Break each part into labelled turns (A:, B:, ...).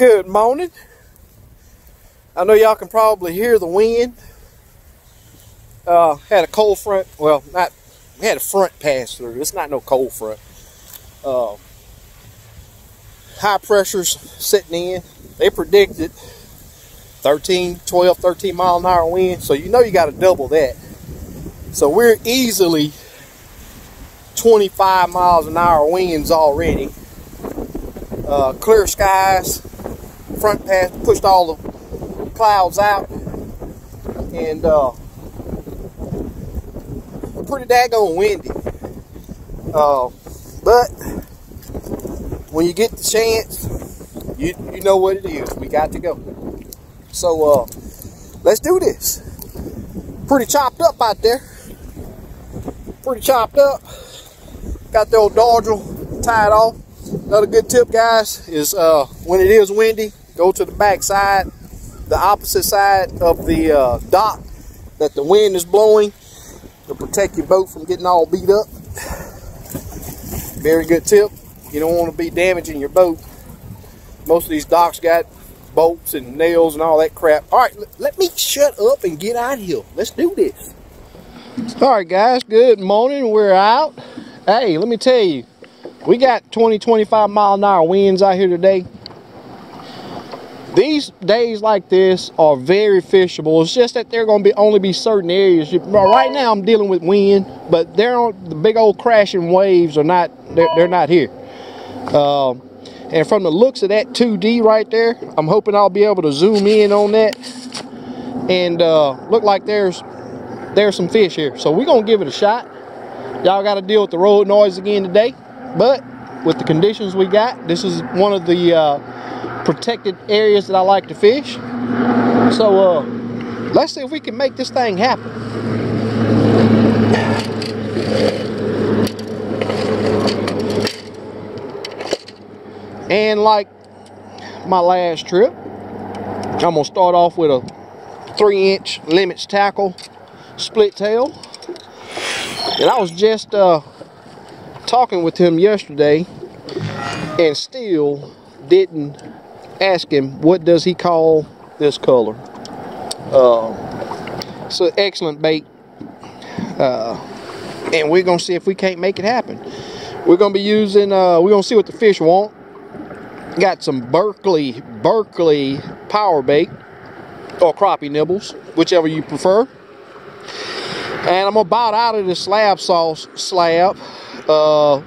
A: Good morning. I know y'all can probably hear the wind. Uh, had a cold front. Well, not we had a front pass through. It's not no cold front. Uh, high pressures sitting in. They predicted 13, 12, 13 mile an hour wind. So you know you got to double that. So we're easily 25 miles an hour winds already. Uh, clear skies. Front pass pushed all the clouds out. And uh, pretty daggone windy. Uh, but when you get the chance, you you know what it is. We got to go. So uh, let's do this. Pretty chopped up out there. Pretty chopped up. Got the old dodgel tied off. Another good tip, guys, is uh, when it is windy, go to the back side, the opposite side of the uh, dock that the wind is blowing to protect your boat from getting all beat up. Very good tip. You don't want to be damaging your boat. Most of these docks got bolts and nails and all that crap. All right, let me shut up and get out here. Let's do this. All right, guys, good morning. We're out. Hey, let me tell you, we got 20, 25 mile an hour winds out here today. These days like this are very fishable. It's just that they're going to be only be certain areas. Right now, I'm dealing with wind, but they're on the big old crashing waves are not. They're, they're not here. Um, and from the looks of that 2D right there, I'm hoping I'll be able to zoom in on that and uh, look like there's there's some fish here. So we're gonna give it a shot. Y'all got to deal with the road noise again today, but with the conditions we got, this is one of the uh, protected areas that I like to fish. So uh, let's see if we can make this thing happen. And like my last trip, I'm gonna start off with a three inch limits tackle split tail. And I was just uh, talking with him yesterday and still didn't ask him what does he call this color. Uh, an excellent bait. Uh, and we're gonna see if we can't make it happen. We're gonna be using, uh, we're gonna see what the fish want. Got some Berkley, Berkeley power bait or crappie nibbles, whichever you prefer. And I'm about out of this slab sauce slab. Uh,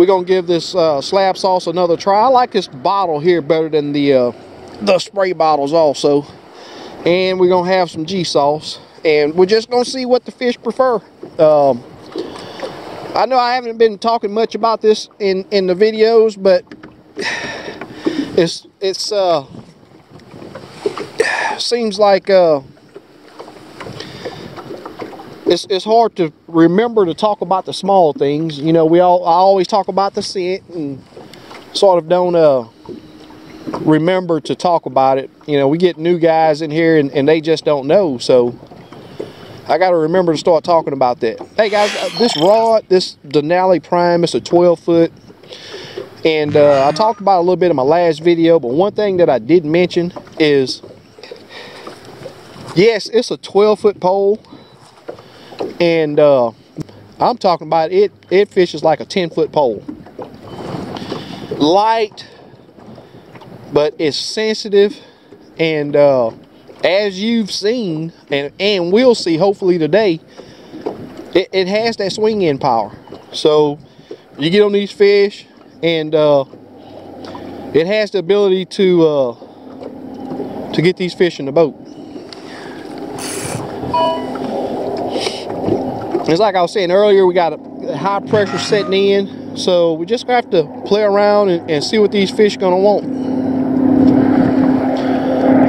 A: we're gonna give this uh, slab sauce another try. I like this bottle here better than the uh, the spray bottles also. And we're gonna have some G sauce, and we're just gonna see what the fish prefer. Um, I know I haven't been talking much about this in in the videos, but it's it's uh seems like uh it's, it's hard to remember to talk about the small things. You know, we all I always talk about the scent and sort of don't uh, remember to talk about it. You know, we get new guys in here and, and they just don't know. So I got to remember to start talking about that. Hey guys, uh, this rod, this Denali Prime, it's a 12 foot. And uh, I talked about a little bit in my last video, but one thing that I did mention is, yes, it's a 12 foot pole, and uh, I'm talking about it it fishes like a 10 foot pole. Light but it's sensitive. And uh, as you've seen and and we'll see hopefully today it, it has that swing in power. So you get on these fish and uh, it has the ability to uh, to get these fish in the boat It's like I was saying earlier, we got a high pressure setting in. So we just have to play around and, and see what these fish are gonna want.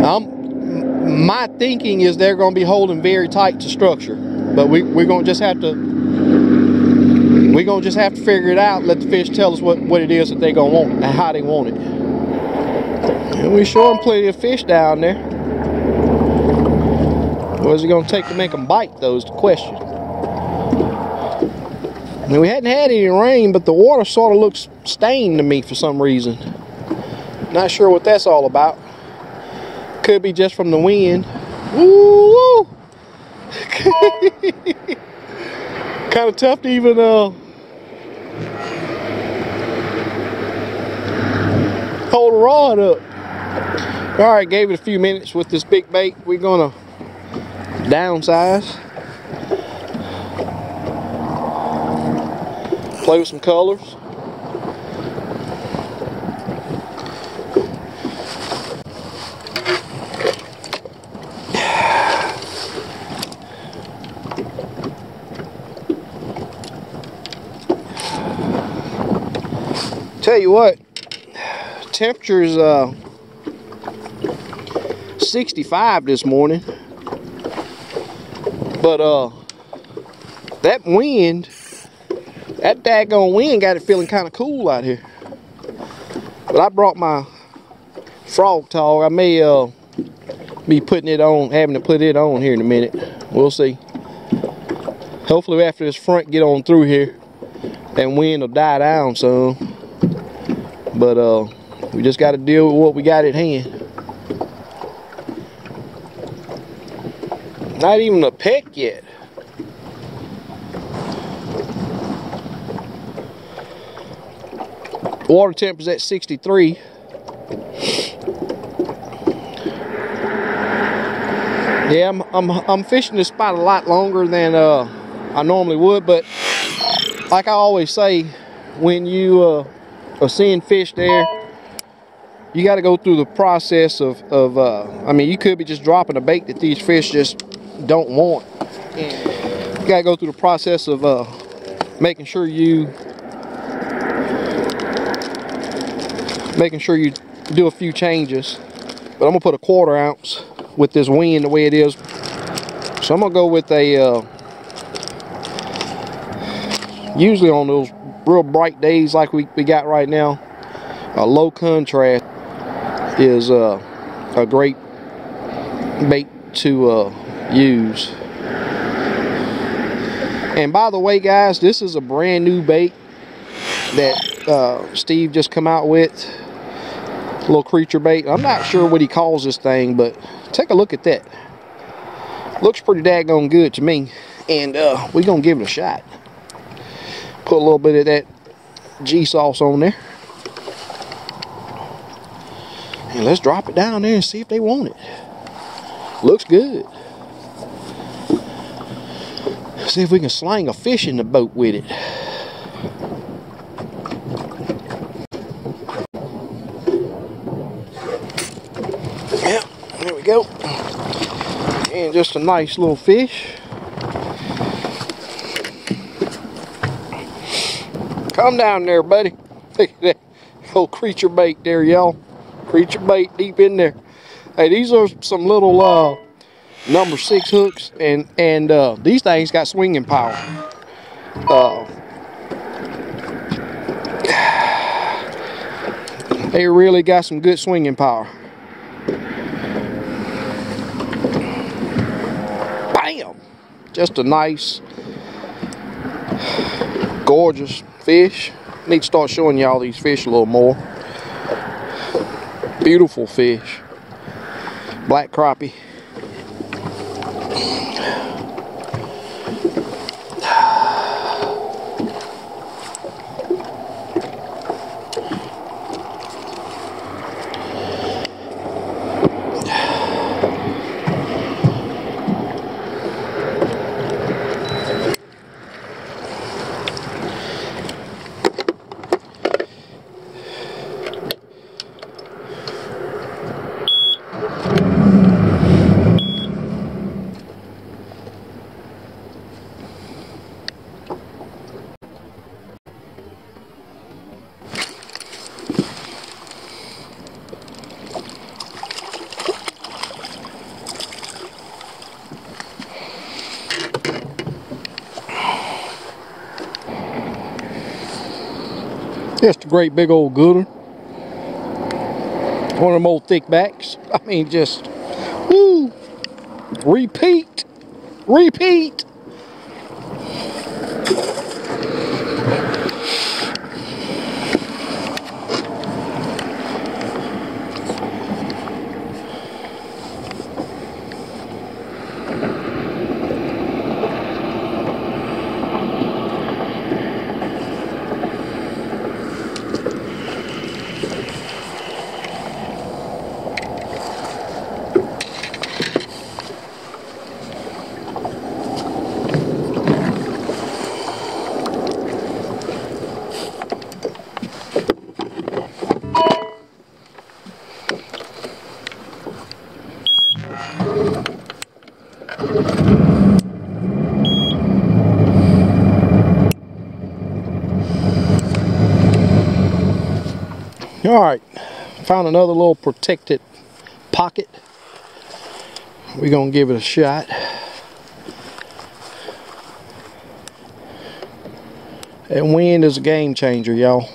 A: Um, my thinking is they're gonna be holding very tight to structure. But we, we're gonna just have to we're gonna just have to figure it out, let the fish tell us what, what it is that they're gonna want and how they want it. And we show them plenty of fish down there. What is it gonna take to make them bite though is the question. Now, we hadn't had any rain, but the water sort of looks stained to me for some reason. Not sure what that's all about. Could be just from the wind. Woo! kind of tough to even uh, hold a rod up. All right, gave it a few minutes with this big bait. We're gonna downsize. Play with some colors. Tell you what, temperature's uh, 65 this morning. But uh, that wind, that daggone wind got it feeling kind of cool out here. But I brought my Frogg Togg. I may uh, be putting it on, having to put it on here in a minute. We'll see. Hopefully after this front get on through here, that wind will die down some. But uh, we just got to deal with what we got at hand. Not even a peck yet. Water temp is at 63. Yeah, I'm, I'm, I'm fishing this spot a lot longer than uh, I normally would, but like I always say, when you uh, are seeing fish there, you got to go through the process of, of uh, I mean, you could be just dropping a bait that these fish just don't want. You got to go through the process of uh, making sure you making sure you do a few changes. But I'm gonna put a quarter ounce with this wind the way it is. So I'm gonna go with a uh, usually on those real bright days like we, we got right now, a low contrast is uh, a great bait to uh, use. And by the way, guys, this is a brand new bait that uh, Steve just come out with. Little creature bait. I'm not sure what he calls this thing, but take a look at that. Looks pretty daggone good to me. And uh, we're going to give it a shot. Put a little bit of that G-sauce on there. And let's drop it down there and see if they want it. Looks good. See if we can slang a fish in the boat with it. Go. And just a nice little fish. Come down there, buddy. Look at that old creature bait there, y'all. Creature bait deep in there. Hey, these are some little uh, number six hooks, and and uh, these things got swinging power. Uh, they really got some good swinging power. Just a nice, gorgeous fish. Need to start showing y'all these fish a little more. Beautiful fish. Black crappie. Just a great big old gooder. One of them old thick backs. I mean, just, woo, repeat, repeat. All right, found another little protected pocket. We're gonna give it a shot. And wind is a game changer, y'all.